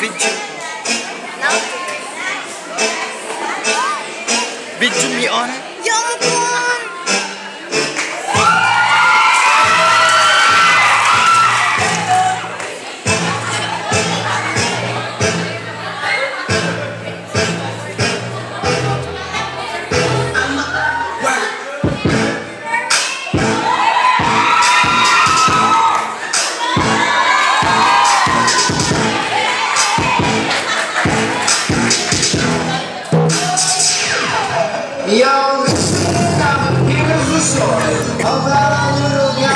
Vidju. Vidju me on it. about a little guy.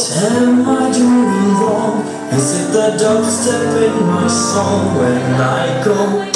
Am I do wrong Is it the dubstep in my song when I go?